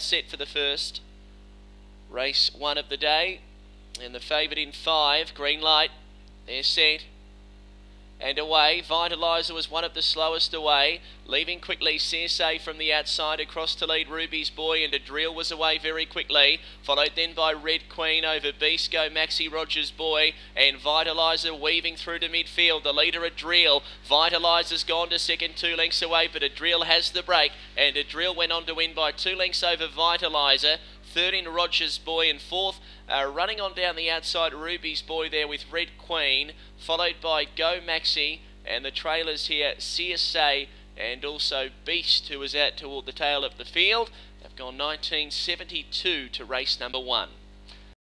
set for the first race one of the day. And the favourite in five, green light. They're set and away. Vitalizer was one of the slowest away, leaving quickly CSA from the outside across to lead Ruby's Boy, and Adriel was away very quickly, followed then by Red Queen over Bisco, Maxi Rogers Boy, and Vitalizer weaving through to midfield. The leader, Adriel. Vitalizer's gone to second, two lengths away, but Adriel has the break, and Adriel went on to win by two lengths over Vitalizer. Third in Rogers Boy and fourth uh, running on down the outside Ruby's Boy there with Red Queen followed by Go Maxi and the trailers here CSA and also Beast who is out toward the tail of the field. They've gone 1972 to race number one.